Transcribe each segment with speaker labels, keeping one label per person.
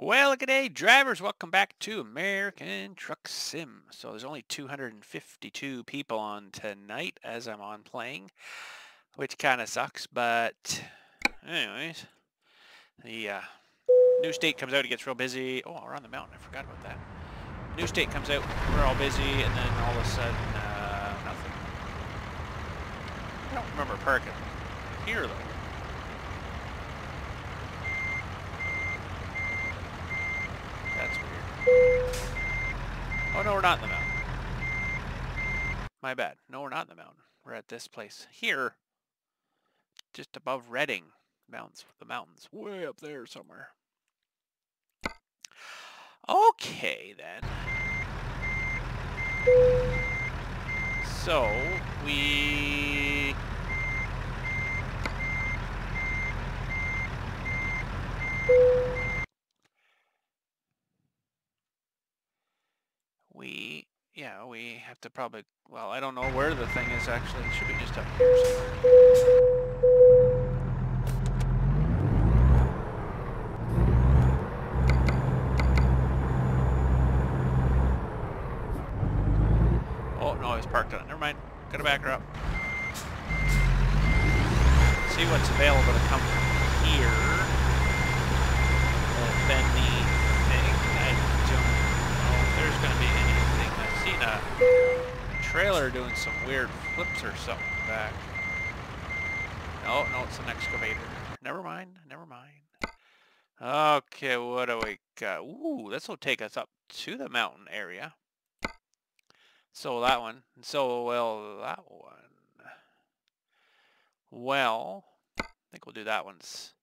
Speaker 1: Well, good day, drivers. Welcome back to American Truck Sim. So there's only 252 people on tonight as I'm on playing, which kind of sucks. But anyways, the uh, new state comes out. It gets real busy. Oh, we're on the mountain. I forgot about that. New state comes out. We're all busy, and then all of a sudden, uh, nothing. I don't remember parking here though. That's weird. Oh, no, we're not in the mountain. My bad. No, we're not in the mountain. We're at this place here, just above Redding Mountains, the mountains, way up there somewhere. Okay, then. So, we... We, yeah, we have to probably, well, I don't know where the thing is actually. It should be just up here somewhere. Oh, parked on it. Never mind. Gotta back her up. See what's available to come from here. Uh, Benny thing. I don't know if there's gonna be anything. I've a trailer doing some weird flips or something back. No, no, it's an excavator. Never mind, never mind. Okay, what do we got? Ooh, this will take us up to the mountain area. So that one. And so, well, that one. Well, I think we'll do that one's.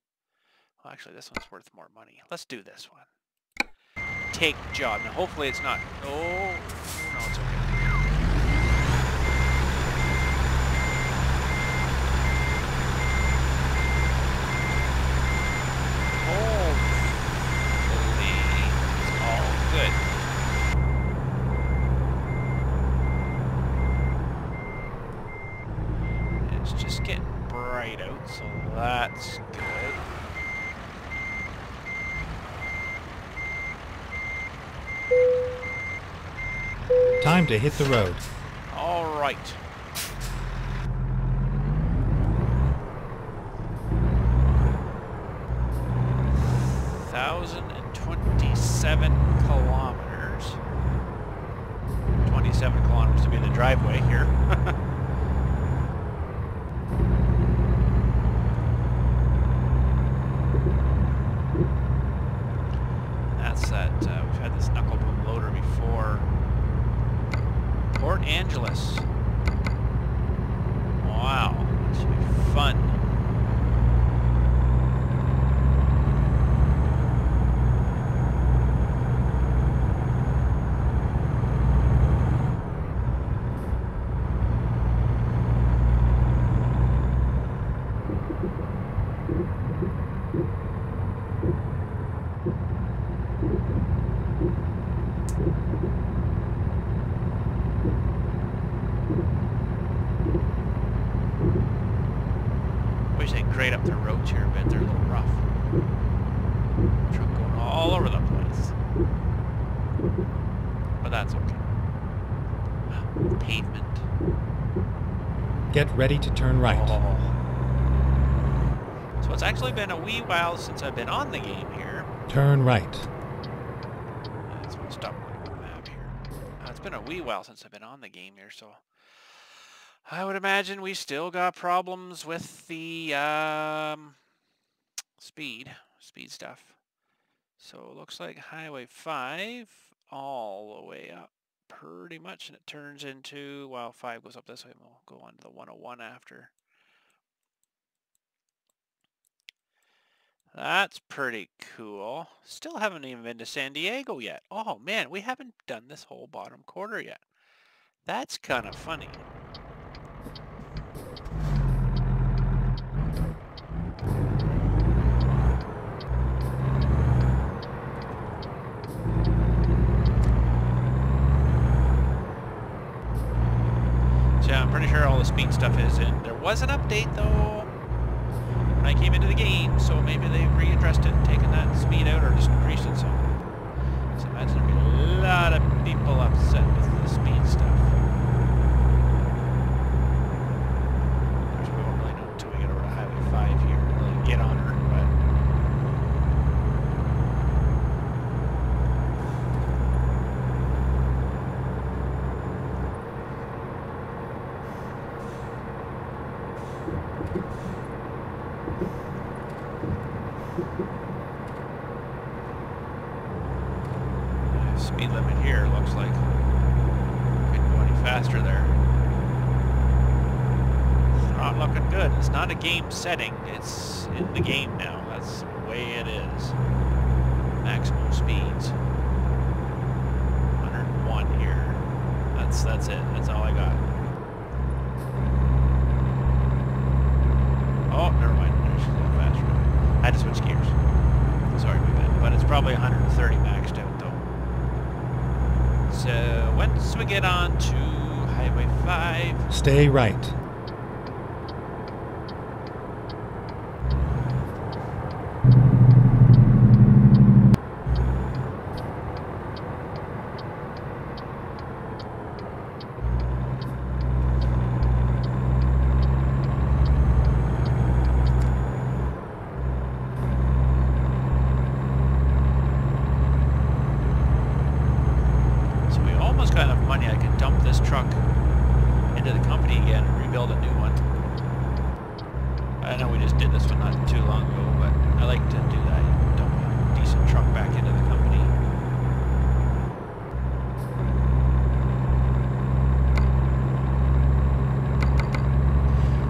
Speaker 1: Well, actually, this one's worth more money. Let's do this one. Take job. Now, hopefully it's not... Oh, just getting bright out, so that's good.
Speaker 2: Time to hit the road.
Speaker 1: All right. Thousand and twenty-seven kilometers. Twenty-seven kilometers to be the driveway here. That's that. Uh, we've had this knuckle boom loader before. Port Angeles. Wow, this should be fun. Wish up their roads here a bit. They're a little rough. Truck going all over the place. But that's okay. Pavement.
Speaker 2: Get ready to turn right.
Speaker 1: Oh. So it's actually been a wee while since I've been on the game here.
Speaker 2: Turn right.
Speaker 1: That's what stop the map here. Uh, it's been a wee while since I've been on the game here, so I would imagine we still got problems with the um, speed, speed stuff. So it looks like Highway 5 all the way up pretty much, and it turns into, well, 5 goes up this way, and we'll go on to the 101 after. That's pretty cool. Still haven't even been to San Diego yet. Oh man, we haven't done this whole bottom quarter yet. That's kind of funny. pretty sure all the speed stuff is in. There was an update, though, when I came into the game, so maybe they've readdressed it and taken that speed out or just increased it some. So imagine there'd be a lot of people upset with game setting. It's in the game now. That's the way it is. Maximum speeds. 101 here. That's that's it. That's all I got. Oh, never mind. There's a faster. I had to switch gears. Sorry, my bad. But it's probably 130 maxed out though. So once we get on to Highway 5,
Speaker 2: Stay right.
Speaker 1: so we almost got enough money I can dump this truck into the company again and rebuild a new one. I know we just did this one not too long ago, but I like to do that. Dump a decent truck back into the company.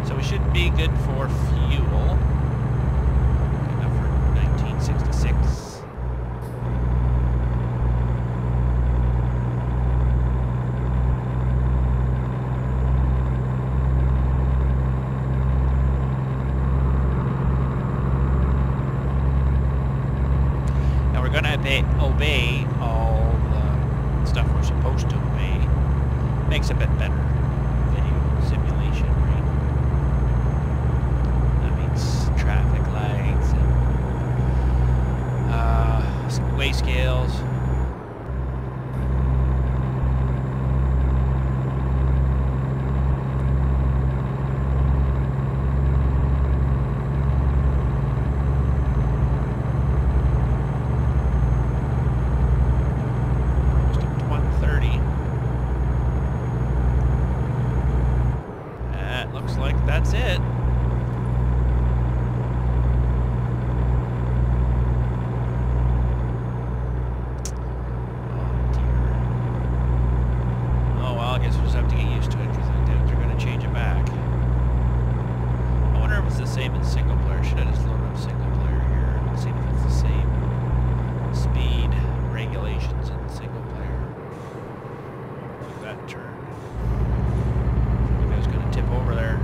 Speaker 1: So we should be good for fuel. Good enough for 1966. Now we're gonna obey, obey all the stuff we're supposed to obey. Makes it a bit better video simulation, right? That means traffic lights and uh, s- way scales. Almost up to 130. That looks like that's it. Oh dear. Oh well, I guess we'll just have to get used to it because I doubt they're going to change it back. I wonder if it's the same in single player. Should I just load up single player here and see if it's the same speed regulations in single player? Turn. I was going to tip over there.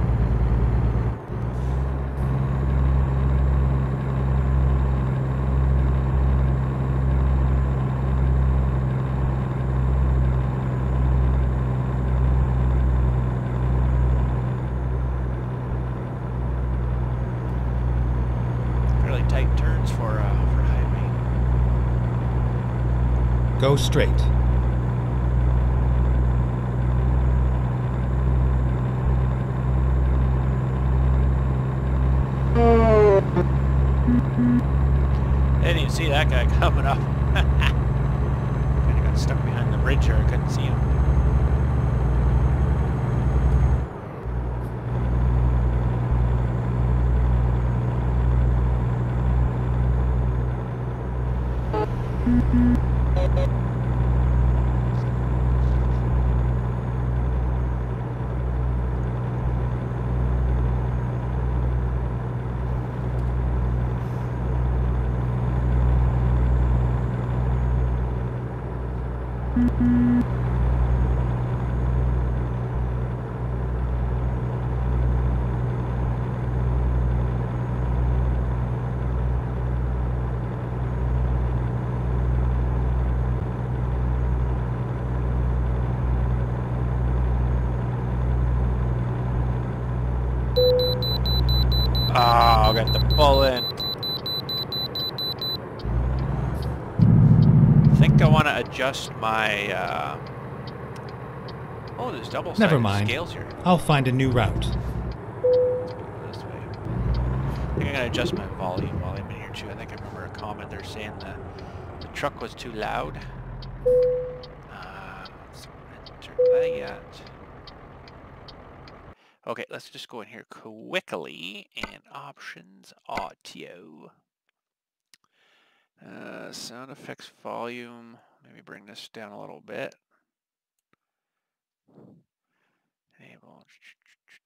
Speaker 1: Tight turns for uh, for.
Speaker 2: Go straight.
Speaker 1: うん。Adjust my. Uh... Oh, there's double
Speaker 2: Never mind.
Speaker 1: scales here.
Speaker 2: I'll find a new route.
Speaker 1: This way. I think I'm gonna adjust my volume while I'm in here too. I think I remember a comment there saying the, the truck was too loud. Uh, let's enter that yet. Okay, let's just go in here quickly and options audio. Uh, sound effects volume. Maybe bring this down a little bit. Enable.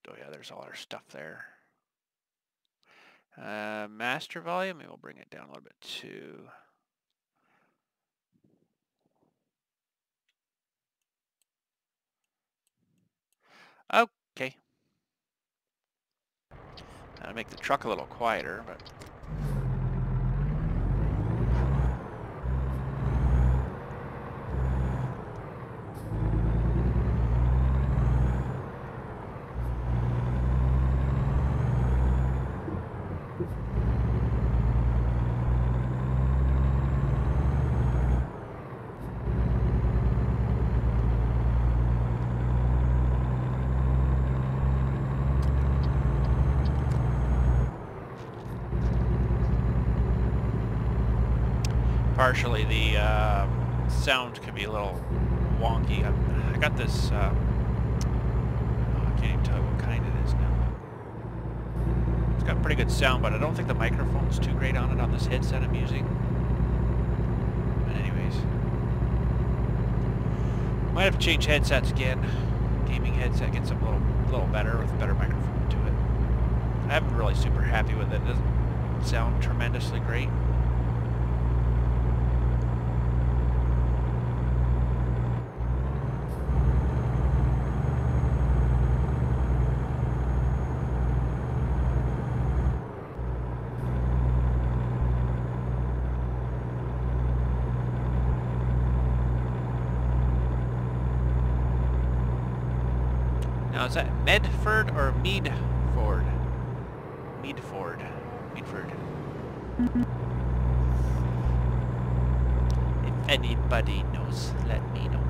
Speaker 1: Oh yeah, there's all our stuff there. Uh, master volume, maybe we'll bring it down a little bit too. Okay. That'll make the truck a little quieter, but partially the uh, sound can be a little wonky. I, I got this, uh, oh, I can't even tell you what kind it is now. It's got pretty good sound, but I don't think the microphone's too great on it on this headset I'm using. But anyways, might have to change headsets again. Gaming headset gets a little, little better with a better microphone to it. I haven't really super happy with it. It doesn't sound tremendously great. Now is that Medford or Meadford? Meadford. Meadford. If anybody knows, let me know.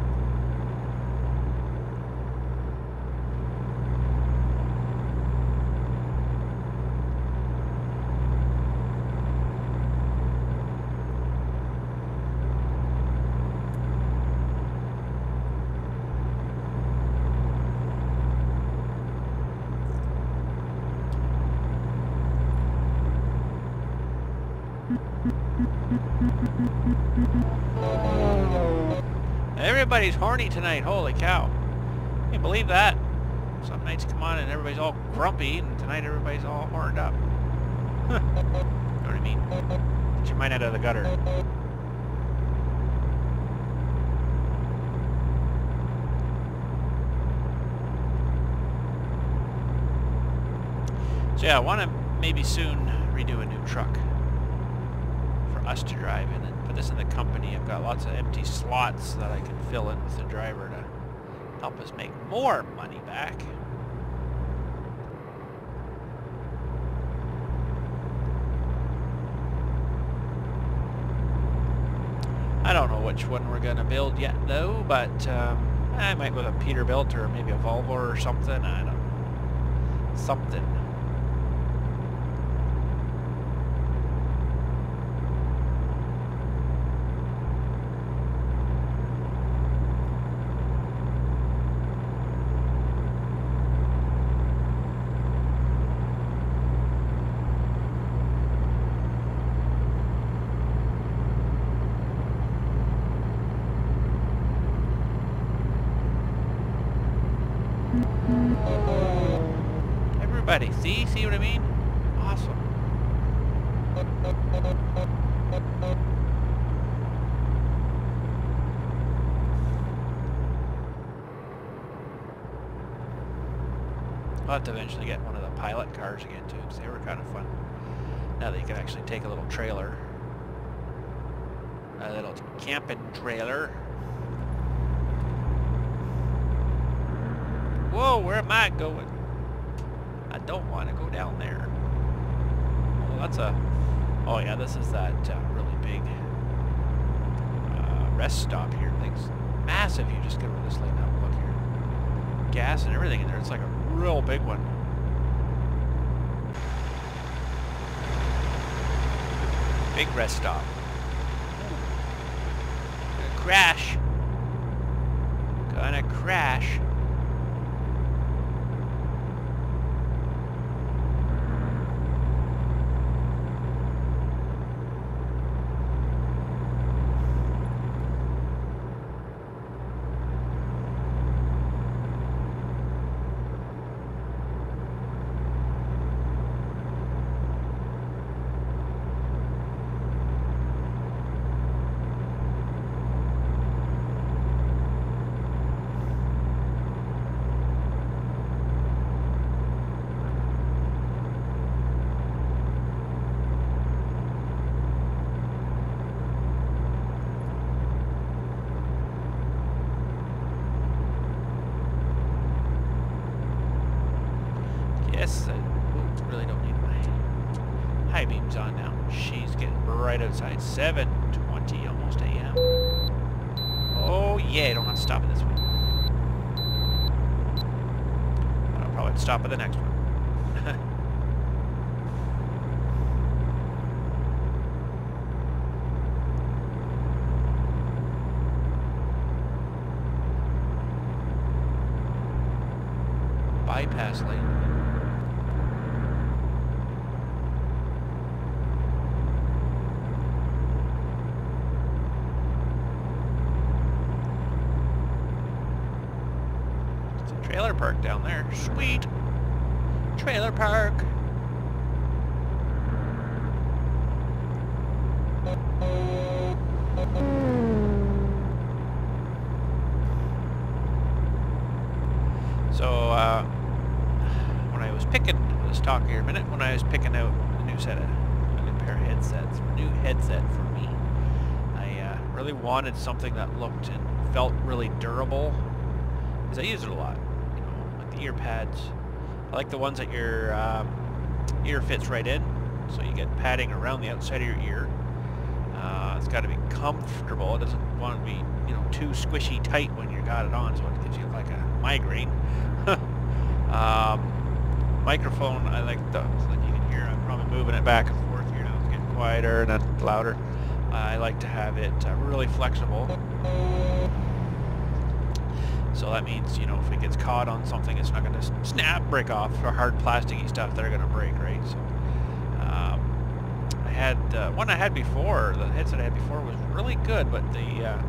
Speaker 1: Everybody's horny tonight, holy cow. Can you believe that? Some nights come on and everybody's all grumpy, and tonight everybody's all horned up. you know what I mean? Get your mind out of the gutter. So yeah, I want to maybe soon redo a new truck us to drive in and put this in the company. I've got lots of empty slots that I can fill in with the driver to help us make more money back. I don't know which one we're going to build yet though, but um, I might go with a Peterbilt or maybe a Volvo or something. I don't know. Something. Everybody, see? See what I mean? Awesome. I'll have to eventually get one of the pilot cars again too, because they were kind of fun. Now that you can actually take a little trailer. A little camping trailer. Whoa, where am I going? I don't want to go down there. Well, that's a... Oh yeah, this is that uh, really big uh, rest stop here. Things massive. You just get over this lane. now. look here. Gas and everything in there. It's like a real big one. Big rest stop. Gonna crash. Gonna crash. bright outside. 7.20, almost a.m. Oh yeah, don't have to stop at this one. I'll probably stop at the next one. bypass lane. It's a trailer park down there. Sweet. Trailer park. So, uh, when I was picking, let's talk here a minute, when I was picking out a new set of, a new pair of headsets, a new headset for me, I uh, really wanted something that looked and felt really durable, because I use it a lot, ear pads. I like the ones that your um, ear fits right in, so you get padding around the outside of your ear. Uh, it's got to be comfortable. It doesn't want to be, you know, too squishy tight when you got it on, so it gives you like a migraine. um, microphone, I like the, like you can hear, I'm probably moving it back and forth here now. It's getting quieter and then louder. I like to have it uh, really flexible. So that means, you know, if it gets caught on something, it's not going to snap, break off, or hard plasticky stuff, they're going to break, right? So, um, I had, uh, one I had before, the headset I had before was really good, but the, uh,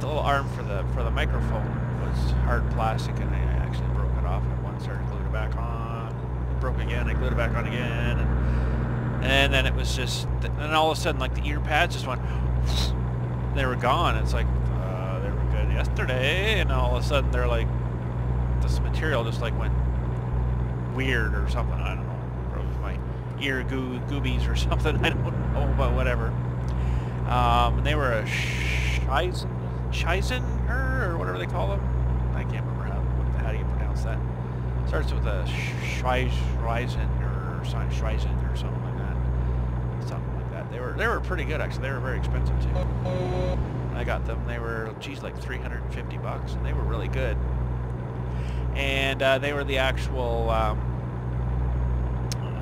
Speaker 1: the little arm for the for the microphone was hard plastic and I actually broke it off at once started glued it back on it broke again I glued it back on again and, and then it was just and all of a sudden like the ear pads just went they were gone it's like uh, they were good yesterday and all of a sudden they're like this material just like went weird or something I don't know it was my ear goo goobies or something I don't know but whatever um, and they were a Shizen Chisenher or whatever they call them. I can't remember how what how do you pronounce that. Starts with a Schweisen or Schweisen or something like that. Something like that. They were they were pretty good actually. They were very expensive too. I got them. They were geez like 350 bucks, and they were really good. And uh, they were the actual um,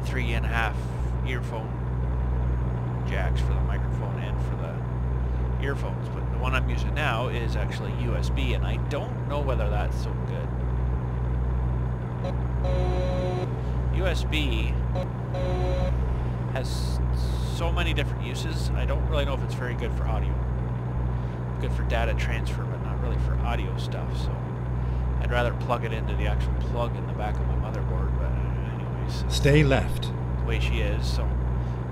Speaker 1: three and a half earphone jacks for the microphone and for the earphones. But the one I'm using now is actually USB, and I don't know whether that's so good. USB has so many different uses. I don't really know if it's very good for audio. Good for data transfer, but not really for audio stuff. So I'd rather plug it into the actual plug in the back of my motherboard. But uh, anyways,
Speaker 2: Stay left.
Speaker 1: the way she is. So,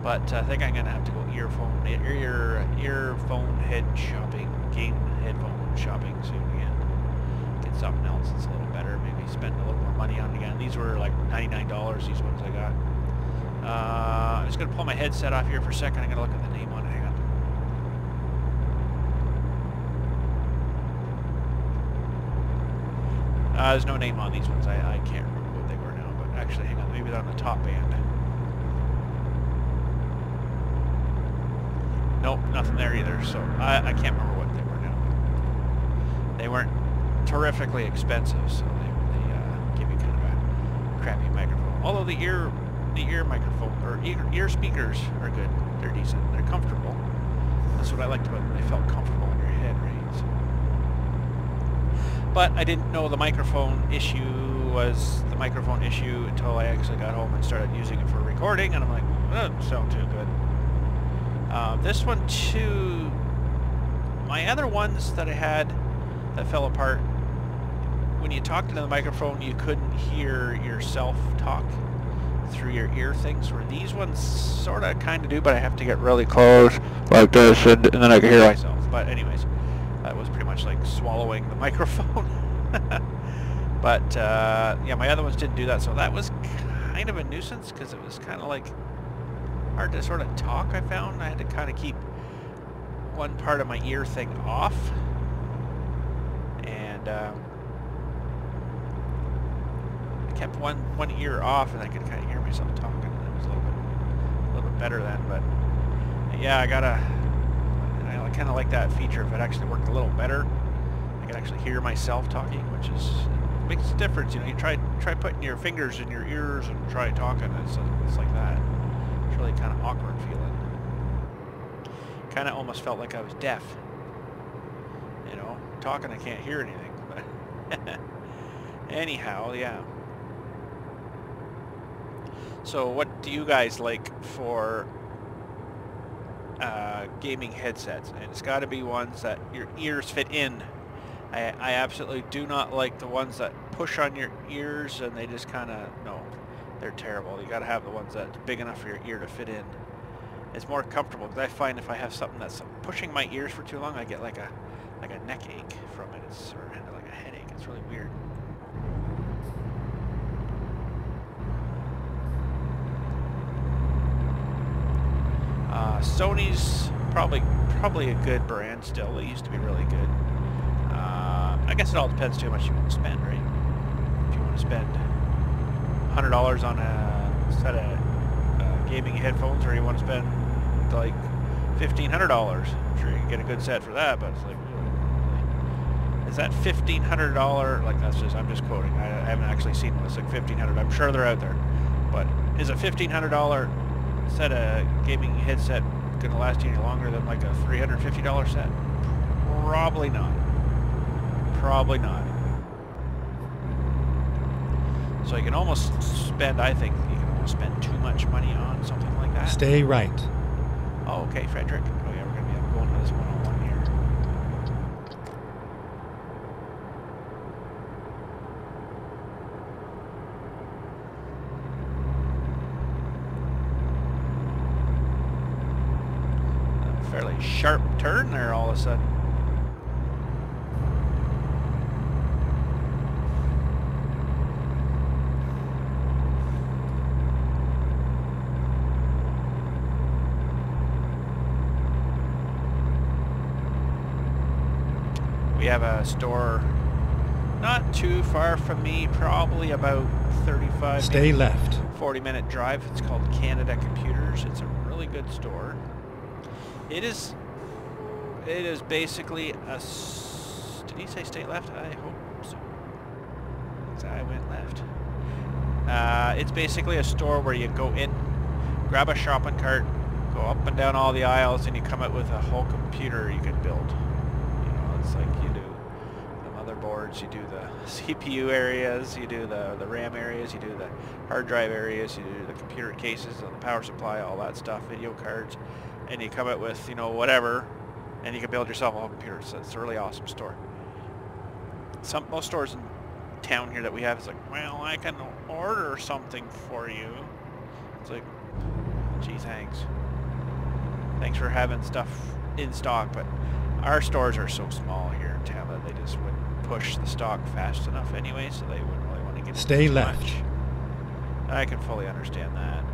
Speaker 1: but uh, I think I'm gonna have to go earphone, ear, ear earphone head shopping, game headphone shopping soon again. Get something else that's a little better. Maybe spend a little more money on it again. These were like $99. These ones I got. Uh, I'm just gonna pull my headset off here for a second. I'm gonna look at the name on it. Hang on. Uh, there's no name on these ones. I, I can't remember what they were now, but actually, hang on. Maybe they're on the top band. Nope, nothing there either. So I, I can't remember what they were now. They weren't terrifically expensive, so they, they uh, give you kind of a crappy microphone. Although the ear the ear microphone or ear, ear speakers are good. They're decent. They're comfortable. That's what I liked about them. They felt comfortable in your head, right? So. But I didn't know the microphone issue was the microphone issue until I actually got home and started using it for recording, and I'm like, that doesn't sound too good. Uh, this one too, my other ones that I had that fell apart, when you talked into the microphone, you couldn't hear yourself talk through your ear things, where these ones sort of kind of do, but I have to get really close like this, and, and then I can hear myself. But anyways, that was pretty much like swallowing the microphone. but uh, yeah, my other ones didn't do that, so that was kind of a nuisance because it was kind of like hard to sort of talk, I found. I had to kind of keep one part of my ear thing off. And um, kept one, one ear off and I could kind of hear myself talking. And it was a little bit a little bit better then, but yeah, I gotta, I kind of like that feature if it actually worked a little better. I could actually hear myself talking, which is, makes a difference. You know, you try try putting your fingers in your ears and try talking, it's, it's like that. It's really kind of awkward feeling. Kind of almost felt like I was deaf. You know, talking I can't hear anything, but anyhow, yeah. So what do you guys like for uh, gaming headsets? And it's got to be ones that your ears fit in. I, I absolutely do not like the ones that push on your ears and they just kind of, no, they're terrible. You got to have the ones that's big enough for your ear to fit in. It's more comfortable because I find if I have something that's pushing my ears for too long, I get like a like a neck ache from it. It's sort of like a headache. It's really weird. Uh, Sony's probably probably a good brand still. They used to be really good. Uh, I guess it all depends too much you want to spend, right? If you want to spend $100 on a set of uh, gaming headphones or you want to spend like $1,500, I'm sure you can get a good set for that, but it's like, is that $1,500, like that's just, I'm just quoting, I, I haven't actually seen one that's like 1,500, I'm sure they're out there, but is a $1,500 set a gaming headset going to last you any longer than like a $350 set? Probably not. Probably not. So you can almost spend, I think, you can almost spend too much money on something like that.
Speaker 2: Stay right.
Speaker 1: Oh, okay, Frederick. Oh yeah, we're going to be going to this one-on-one here. A fairly sharp turn there all of a sudden. We have a store not too far from me, probably about 35
Speaker 2: Stay left.
Speaker 1: 40 minute drive. It's called Canada Computers. It's a really good store. It is it is basically a did he say stay left? I hope so. I went left. Uh, it's basically a store where you go in, grab a shopping cart, go up and down all the aisles, and you come out with a whole computer you can build. You know, it's like you do you do the CPU areas, you do the, the RAM areas, you do the hard drive areas, you do the computer cases, the power supply, all that stuff, video cards, and you come up with, you know, whatever, and you can build yourself a computer. So it's a really awesome store. Some most stores in town here that we have is like, well, I can order something for you. It's like, geez, thanks. Thanks for having stuff in stock, but our stores are so small here in that they just wouldn't push the stock fast enough anyway, so they wouldn't really want to give
Speaker 2: Stay left.
Speaker 1: much. I can fully understand that.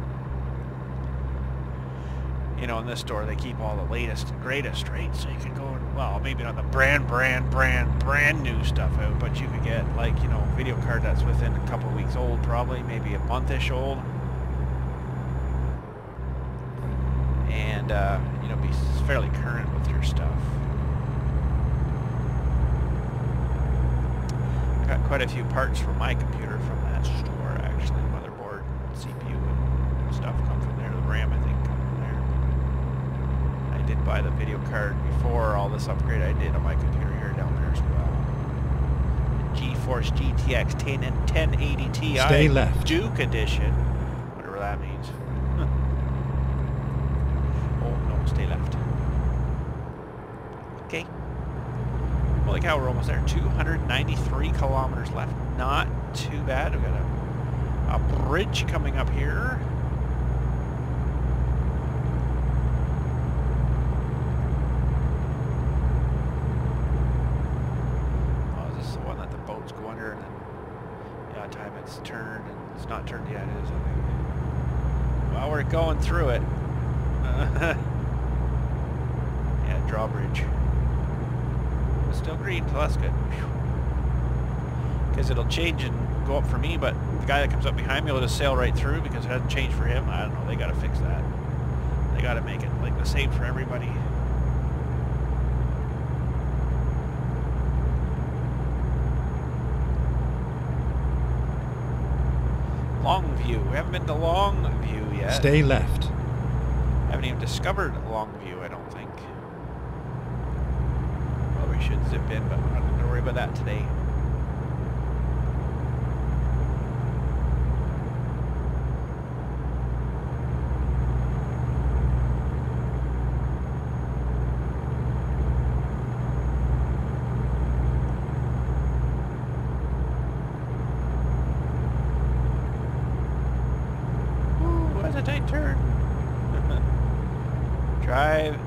Speaker 1: You know, in this store, they keep all the latest and greatest, right? So you can go, and, well, maybe not the brand, brand, brand, brand new stuff out, but you could get, like, you know, video card that's within a couple weeks old, probably, maybe a month-ish old. And, uh, you know, be fairly current with your stuff. I got quite a few parts for my computer from that store, actually. Motherboard, CPU, and stuff come from there. The RAM, I think, come from there. I did buy the video card before all this upgrade I did on my computer here down there as well. The GeForce GTX 10 and 1080 Ti
Speaker 2: Stay left.
Speaker 1: Duke Edition, whatever that means. oh no, stay left. Okay. We're almost there. 293 kilometers left. Not too bad. We've got a, a bridge coming up here. Oh, is this the one that the boats go under and then, yeah, time it's turned and it's not turned yet, it is, I think. Well, we're going through it. yeah, drawbridge. It's still green, so that's good. Because it'll change and go up for me, but the guy that comes up behind me will just sail right through because it hasn't changed for him. I don't know, they gotta fix that. They gotta make it like the same for everybody. Longview. We haven't been to Longview yet.
Speaker 2: Stay left.
Speaker 1: Haven't even discovered Longview, I don't think. Well, we should zip in, but we're not going to worry about that today. Ooh, that's a tight turn. Drive,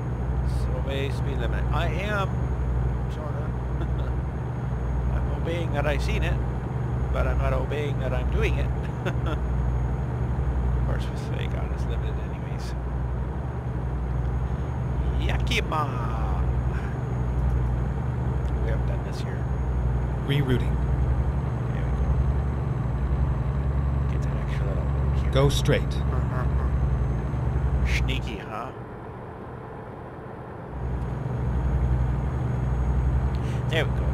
Speaker 1: obey speed limit. I am, sorta. I'm obeying that I seen it, but I'm not obeying that I'm doing it. of course, with Vagon it's limited anyways. Yakima! We haven't done this here.
Speaker 2: Rerouting.
Speaker 1: There we go. Get that extra little road here.
Speaker 2: Go straight.
Speaker 1: Sneaky, huh? There we go.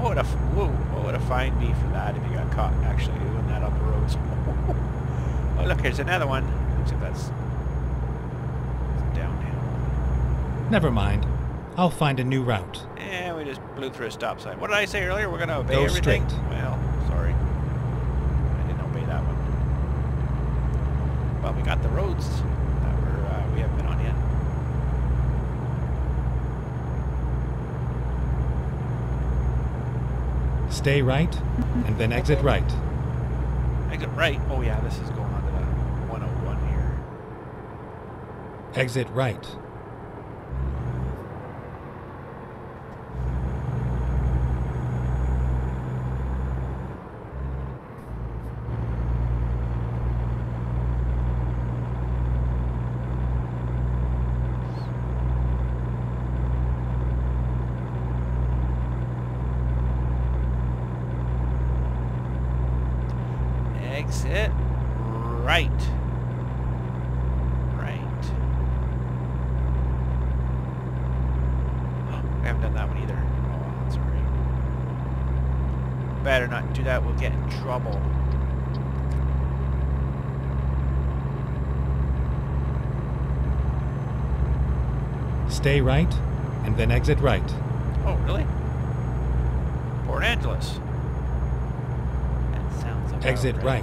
Speaker 1: What would a whoa, what would a fine be for that if you got caught actually doing that on the roads? oh look, here's another one. Looks like that's downhill.
Speaker 2: Never mind. I'll find a new route.
Speaker 1: Yeah, we just blew through a stop sign. What did I say earlier? We're gonna obey
Speaker 2: Go
Speaker 1: everything.
Speaker 2: straight.
Speaker 1: Well, sorry, I didn't obey that one. But we got the roads that we're uh, we haven't been on yet.
Speaker 2: Stay right, and then exit right.
Speaker 1: Exit right. Oh yeah, this is going on to the 101 here.
Speaker 2: Exit right.
Speaker 1: Exit right. Right. Oh, we haven't done that one either. Oh, that's alright. Better not do that, we'll get in trouble.
Speaker 2: Stay right, and then exit right.
Speaker 1: Oh, really? Port Angeles.
Speaker 2: Exit right.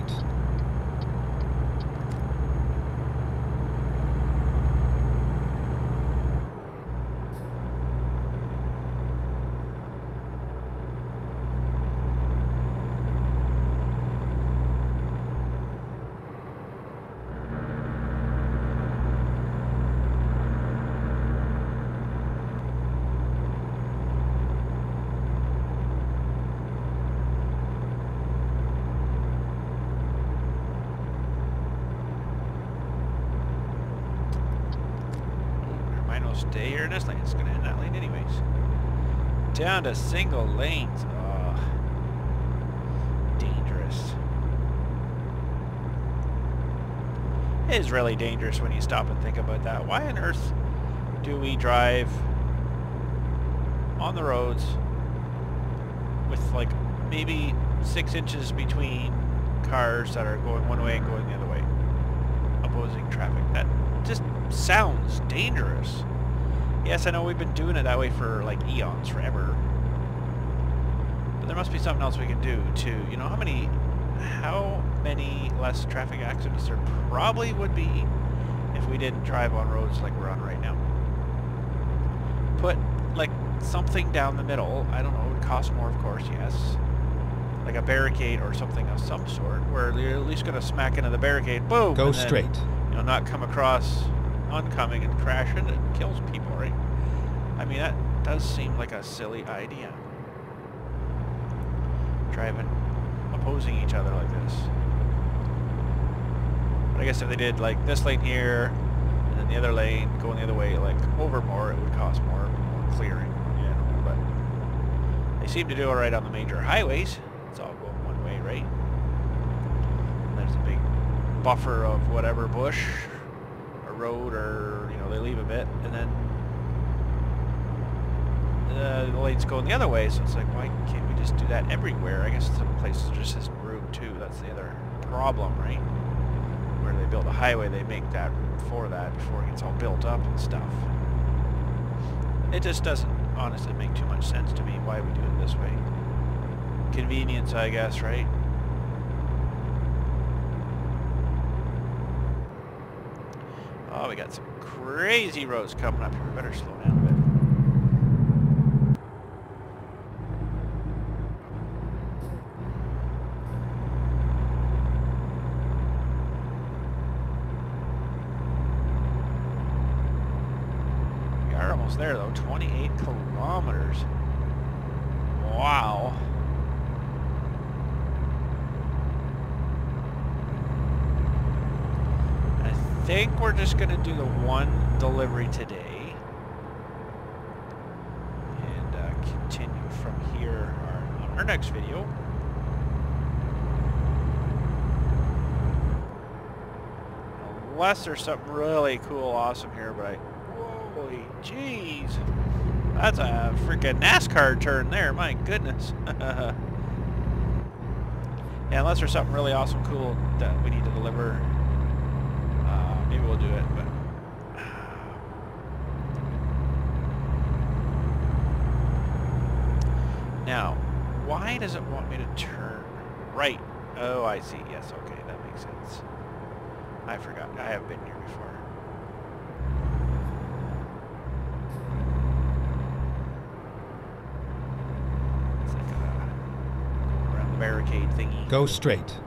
Speaker 1: Oh, mine will stay here in this lane. It's going to end that lane anyways. Down to single lanes. Oh, dangerous. It is really dangerous when you stop and think about that. Why on earth do we drive on the roads with like maybe six inches between cars that are going one way and going the other way? Opposing traffic. That just sounds dangerous. Yes, I know we've been doing it that way for like eons, forever. But there must be something else we can do too. You know how many, how many less traffic accidents there probably would be if we didn't drive on roads like we're on right now. Put like something down the middle. I don't know. It would cost more, of course. Yes. Like a barricade or something of some sort, where you're at least going to smack into the barricade. Boom.
Speaker 2: Go
Speaker 1: and then-
Speaker 2: straight.
Speaker 1: you know, not come across oncoming and crash into it and kills people, right? I mean, that does seem like a silly idea. Driving, opposing each other like this. But I guess if they did like this lane here, and then the other lane going the other way, like over more, it would cost more, more clearing, you know, but they seem to do alright on the major highways. It's all going one way, right? There's a big buffer of whatever bush road or, you know, they leave a bit and then uh, the lanes going the other way. So it's like, why can't we just do that everywhere? I guess some places just isn't room too. That's the other problem, right? Where they build a highway, they make that for that before it gets all built up and stuff. It just doesn't honestly make too much sense to me why we do it this way. Convenience, I guess, right? Oh, we got some crazy roads coming up here. We better slow down a bit. We are almost there though, 28 kilometers. Wow. I think we're just gonna do the one delivery today. And uh, continue from here our, on our next video. Unless there's something really cool, awesome here, but I... Holy jeez. That's a freaking NASCAR turn there, my goodness. yeah, unless there's something really awesome, cool that we need to deliver, maybe we'll do it, but... Um, now, why does it want me to turn right? Oh, I see. Yes, okay, that makes sense. I forgot. I have been here before. It's like a, barricade thingy.
Speaker 2: Go straight.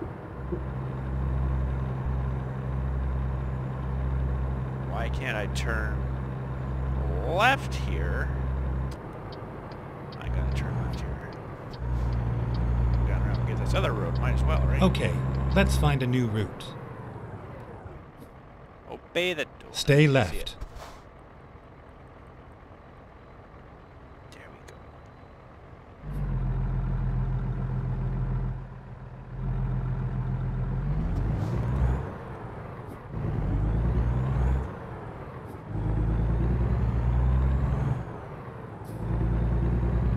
Speaker 1: Can't I turn left here? I gotta turn left here. Down around and get this other road. Might as well, right?
Speaker 2: Okay, let's find a new route.
Speaker 1: Obey the.
Speaker 2: Stay left.
Speaker 1: There we go.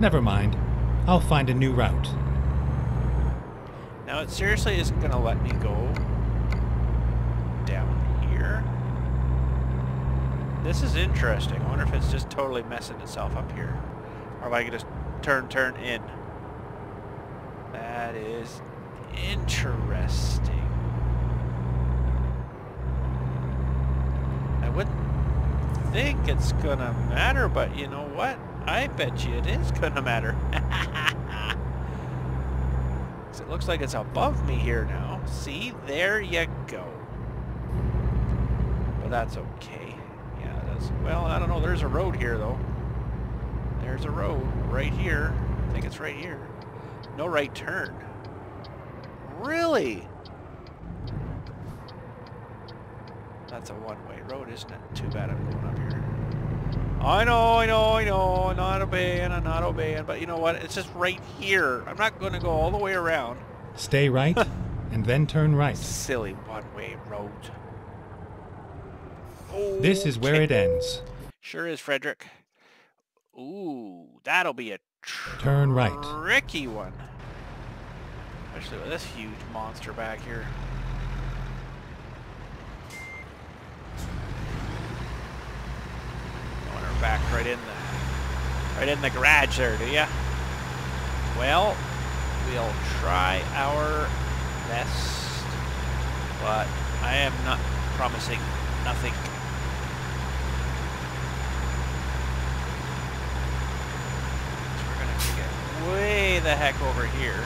Speaker 2: Never mind. I'll find a new route.
Speaker 1: Now it seriously isn't gonna let me go down here. This is interesting. I wonder if it's just totally messing itself up here. Or if I can just turn, turn in. That is interesting. I wouldn't think it's gonna matter, but you know what? I bet you it is gonna matter. it looks like it's above me here now. See? There you go. But that's okay. Yeah, that's... Well, I don't know. There's a road here, though. There's a road right here. I think it's right here. No right turn. Really? That's a one-way road, isn't it? Too bad I'm going up here. I know, I know, I know. I'm not obeying, I'm not obeying. But you know what? It's just right here. I'm not going to go all the way around.
Speaker 2: Stay right, and then turn right.
Speaker 1: Silly one-way road.
Speaker 2: This is where it ends.
Speaker 1: Sure is, Frederick. Ooh, that'll be a
Speaker 2: Turn right.
Speaker 1: tricky one. Especially with this huge monster back here. You want her back right in the right in the garage there, do ya? Well, we'll try our best, but I am not promising nothing. So we're gonna it way the heck over here.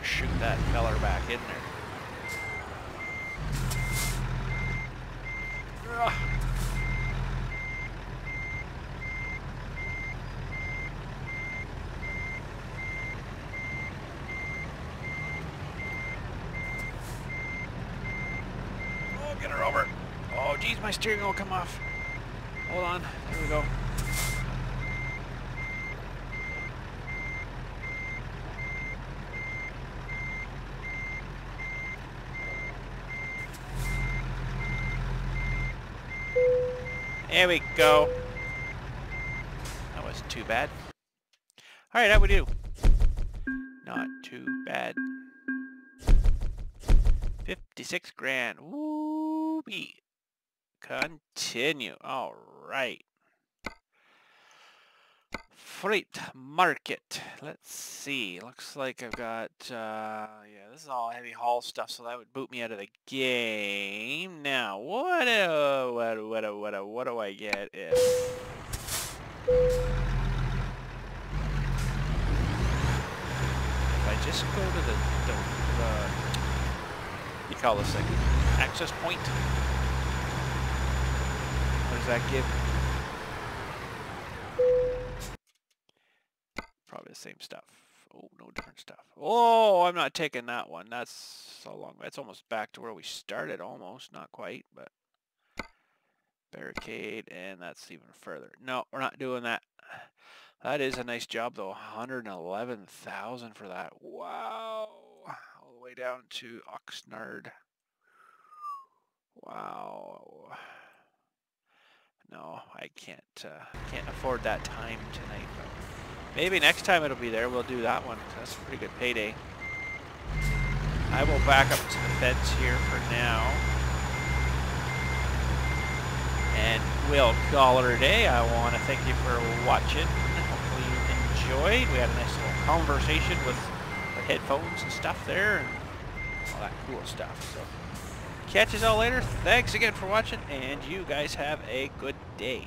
Speaker 1: Shoot that feller back in there. did my steering wheel come off? Hold on. Here we go. There we go. That wasn't too bad. Alright, how we do? Not too bad. 56 grand. Woo-wee. Continue. Alright. Freight market. Let's see. Looks like I've got, uh, yeah, this is all heavy haul stuff, so that would boot me out of the game. Now, what, uh, what, what, what, what, what do I get if... If I just go to the, the, the you call this thing, access point? Give Probably the same stuff. Oh, no different stuff. Oh, I'm not taking that one. That's so long. That's almost back to where we started almost. Not quite, but barricade, and that's even further. No, we're not doing that. That is a nice job, though. 111,000 for that. Wow. All the way down to Oxnard. Wow. No, I can't uh, can't afford that time tonight. Maybe next time it'll be there, we'll do that one. That's a pretty good payday. I will back up to the fence here for now. And we'll call it a day. I want to thank you for watching. Hopefully you enjoyed. We had a nice little conversation with our headphones and stuff there and all that cool stuff. So catch us all later. Thanks again for watching and you guys have a good day.